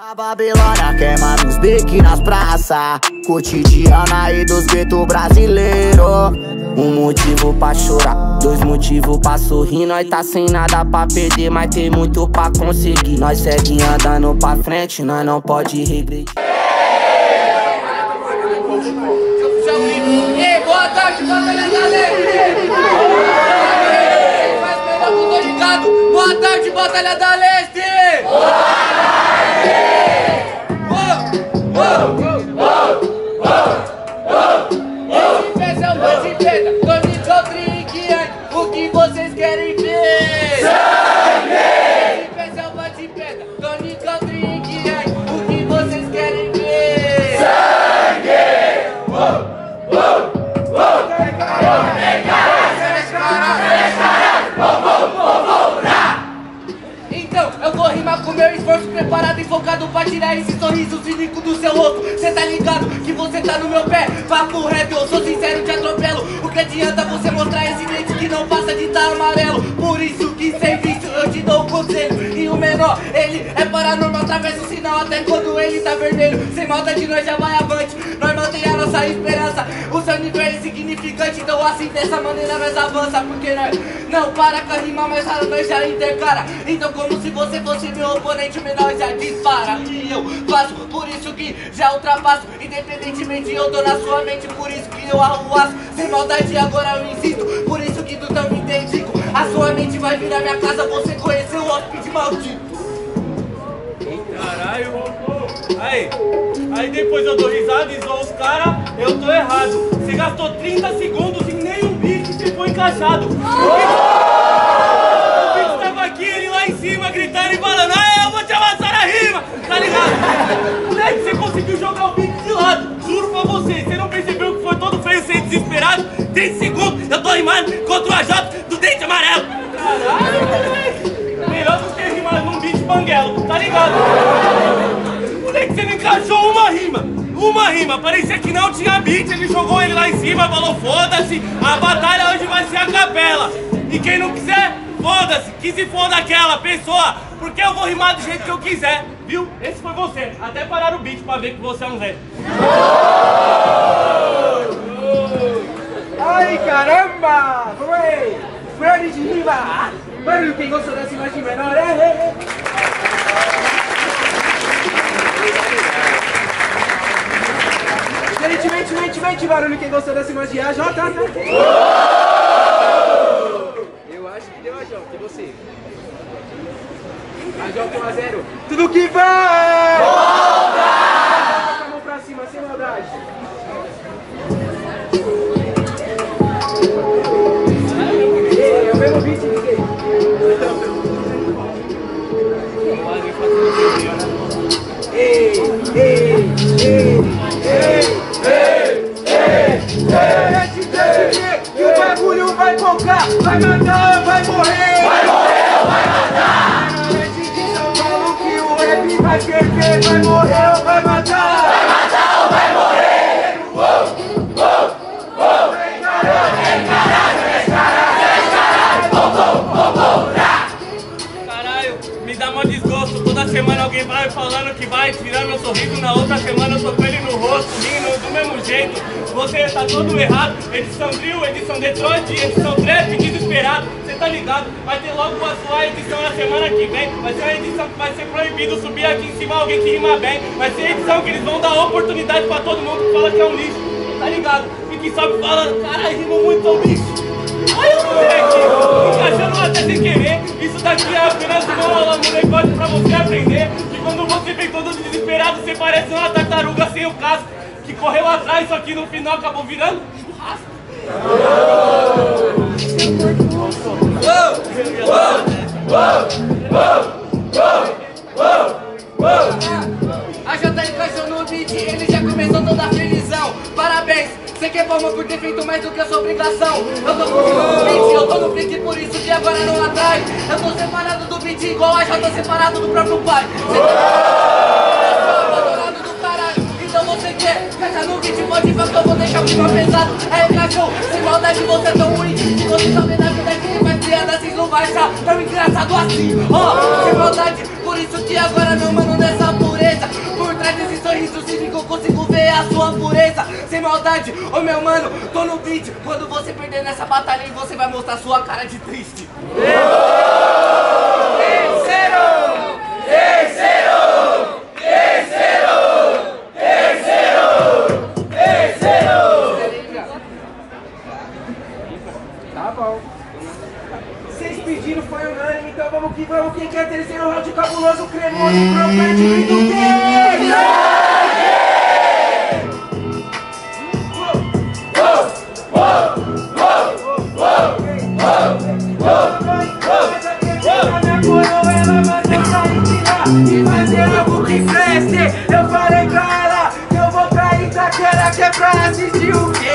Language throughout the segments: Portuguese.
A Babilônia queima nos beques nas praças Cotidiana aí dos guetos brasileiros Um motivo pra chorar, dois motivos pra sorrir. Nós tá sem nada pra perder, mas tem muito pra conseguir. Nós segue andando pra frente, nós não pode regredir. Boa tarde, batalha da Leste! Boa tarde, focado pra tirar esse sorriso cínico do seu rosto. Cê tá ligado que você tá no meu pé? Papo reto, eu sou sincero, te atropelo. O que adianta você mostrar esse dente que não passa de tá amarelo? Por isso que sem visto eu te dou um conselho. Menor, ele é paranormal, atravessa o sinal até quando ele tá vermelho. Sem maldade, nós já vai avante. Nós mantém a nossa esperança. O seu nível é insignificante, então assim dessa maneira nós avança. Porque nós não para com a rima mais rara, nós já intercara. Então, como se você fosse meu oponente, o menor já dispara. E eu faço, por isso que já ultrapasso. Independentemente, eu tô na sua mente, por isso que eu arruaço. Sem maldade, agora eu insisto, por isso que tu me dedico. A sua mente vai vir à minha casa, você conheceu o hóspede maldito. Caralho. Aí, aí depois eu dou risada e zoo os caras, eu tô errado. Você gastou 30 segundos em nenhum beat ficou encaixado. O beat tava aqui, ele lá em cima gritando e falando, ah, eu vou te amassar na rima, tá ligado? Moleque, você conseguiu jogar o beat de lado, juro pra você, você não percebeu que foi todo feio ser desesperado? 30 ligado? Moleque, você não encaixou uma rima. Uma rima, parecia que não tinha beat, ele jogou ele lá em cima, falou foda-se, a batalha hoje vai ser a capela. E quem não quiser, foda-se, que se foda aquela pessoa, porque eu vou rimar do jeito que eu quiser, viu? Esse foi você, até parar o beat pra ver que você é um Zé. Ai caramba! Foi! Flores de riba! Barulho quem gostou dessa imagem menor é. é, é. Mente, mente, mente, mente, barulho quem gostou dessa imagem AJ, tá? Eu acho que deu AJ, e você? AJ 1 a 0. Tudo que vai! Vai matar, vai morrer. Vai morrer ou vai matar? Noite de São Paulo que o rap vai perder, vai morrer ou? Vai matar Me dá mó desgosto. Toda semana alguém vai falando que vai tirar meu sorriso. Na outra semana eu tô com ele no rosto, rindo do mesmo jeito. Você tá todo errado. Edição Drill, edição Detroit, edição Trap, desesperado. Você tá ligado? Vai ter logo a sua edição na semana que vem. Vai ser uma edição que vai ser proibido subir aqui em cima alguém que rima bem. Vai ser edição que eles vão dar oportunidade pra todo mundo que fala que é um lixo. Tá ligado? E que sobe falando, caralho, rima muito, são bicho. Olha o moleque, encaixando até sem querer. Isso daqui é apenas uma aula, molecote, pra você aprender. Que quando você vem todo desesperado, você parece uma tartaruga sem o casco. Que correu atrás, só que no final acabou virando churrasco. Feito mais do que a sua obrigação. Eu tô no beat, eu tô no beat, por isso que agora não atrai. Eu tô separado do beat, igual a Jota separado do próprio pai. Você tá do caralho. Então você quer no beat, pode pra que eu vou deixar o clima pesado. É, cachorro, sem maldade você é tão ruim. Se você sabe da vida que faz piada, vocês não vai achar tão engraçado assim. Ó, sem maldade, por isso que agora meu mano nessa pureza. maldade. Ô meu mano, tô no beat. Quando você perder nessa batalha, aí, você vai mostrar sua cara de triste. Tá bom. Vocês pediram, foi unânime, então vamos que vamos. Quem quer terceiro round cabuloso, cremoso, crocante do quê? E fazer algo que preste Eu falei pra ela que eu vou cair daquela que é pra assistir o quê?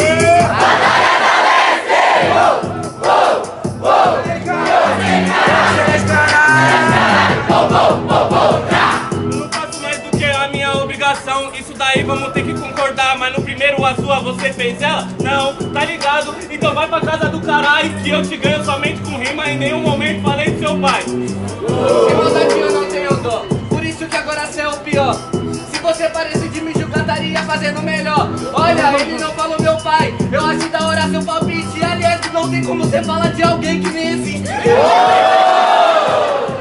Isso daí vamos ter que concordar. Mas no primeiro a sua você fez ela? Não, tá ligado? Então vai pra casa do caralho que eu te ganho somente com rima. Em nenhum momento falei do seu pai. Se pior. Se você parece de me julgar, estaria fazendo melhor. Olha, ele não falou meu pai, eu acho da hora seu palpite. Aliás, não tem como você falar de alguém que nem existe.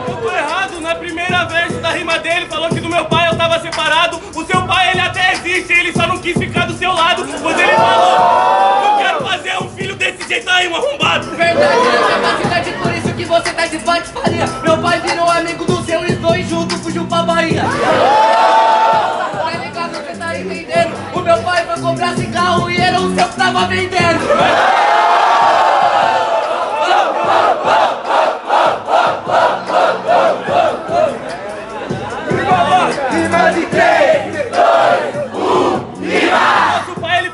Eu tô errado, na primeira vez da rima dele falou que do meu pai eu tava separado. O seu pai ele até existe, ele só não quis ficar do seu lado. Pois ele falou, eu quero fazer um filho desse jeito aí, um arrombado. Verdade, é capacidade, por isso que você tá de patifaria. Meu pai virou amigo do seu e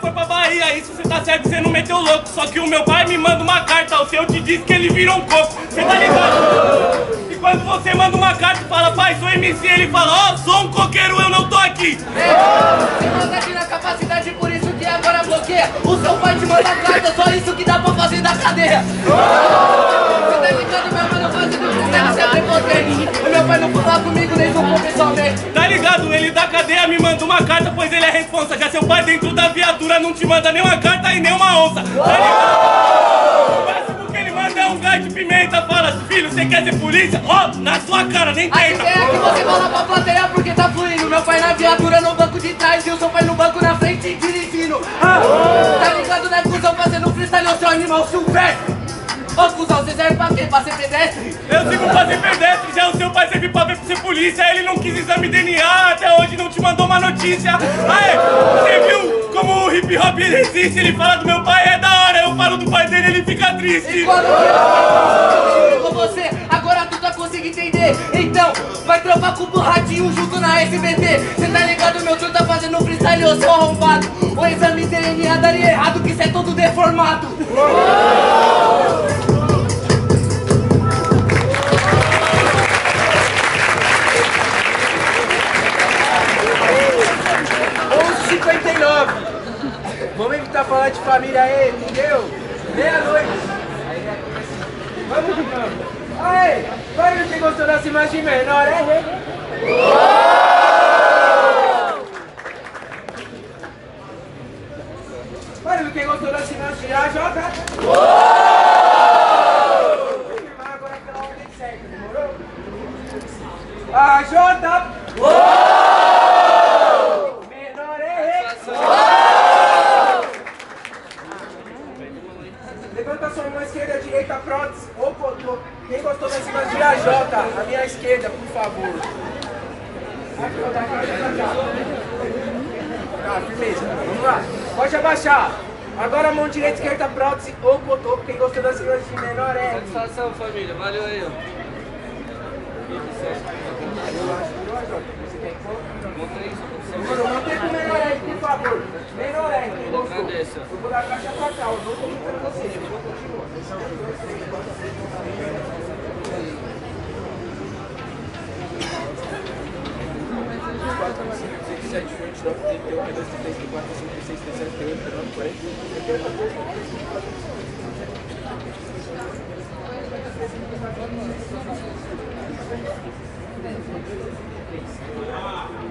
foi pra Bahia, isso você tá certo, você não meteu louco. Só que o meu pai me manda uma carta, o seu te disse que ele virou um coco. Você tá ligado? E quando você manda uma carta e fala, pai, sou MC, ele fala, ó, sou um coqueiro, eu não tô aqui. Você manda aqui na capacidade, por isso que agora bloqueia. O seu pai te manda carta, só isso que dá pra fazer da cadeia. O meu pai não fala comigo nem pessoalmente. Tá ligado? Ele da cadeia me manda uma carta, pois ele é responsa. Já seu pai dentro da viatura não te manda nem uma carta e nem uma onça. Tá ligado? O máximo que ele manda é um gás de pimenta. Fala, filho, você quer ser polícia? Ó, na sua cara, nem A tenta. ideia é que você fala pra plateia porque tá fluindo. Meu pai na viatura no banco de trás e o seu pai no banco na frente dirigindo. Ah, tá ligado, né, cuzão, fazendo freestyle, ô seu animal silvestre. Ô, cuzão, você serve pra quê? Pra ser pedestre? Eu sigo pra ser pedestre, já o seu pai serve pra ver pra ser polícia. Ele não quis exame DNA, até hoje não te mandou uma notícia. Aê, você viu como o hip hop ele existe? Ele fala do meu pai, é da hora. Eu falo do pai dele, ele fica triste. E quando eu com você, agora tu tá conseguindo entender. Então, vai trocar com o borradinho junto na SBT. Cê tá ligado, meu tio tá fazendo freestyle, ô seu arrombado. O exame DNA daria errado, que cê é todo deformado. Família aí, entendeu? Meia-noite. Vamos que vamos. Aí, para quem gostou dessa imagem menor, é? Para quem gostou dessa imagem AJ. Vou firmar agora pela ordem certa, demorou? AJ. Menor é Levanta sua mão esquerda, direita, prótese ou cotô. Quem gostou dessa imagem de AJ, a minha esquerda, por favor. Tá, firmeza. Vamos lá. Pode abaixar. Agora mão direita, esquerda, prótese ou cotô. Quem gostou dessa imagem de menor é. Satisfação, família. Valeu aí, ó. Eu acho que o AJ. Você quer que for? Conta aí, só Mano, mantém com o menor aí, por favor. Aí. Eu vou pra não eu vou continuar.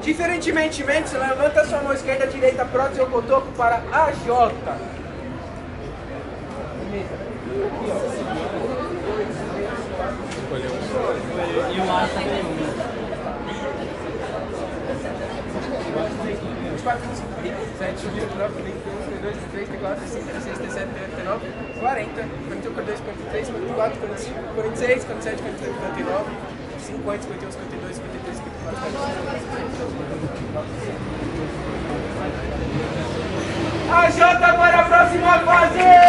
Diferentemente, levanta sua mão esquerda, direita, prótese ou cotoco para a J. E o. 24, 25, 27, 29, 31, 32, 33, 34, 35, 36, 37, 39, 40, 41, 42, 43, 44, 45, 46, 47, 48, 49, 50, 51, 52, 53, 54, 55. A J para a próxima fase!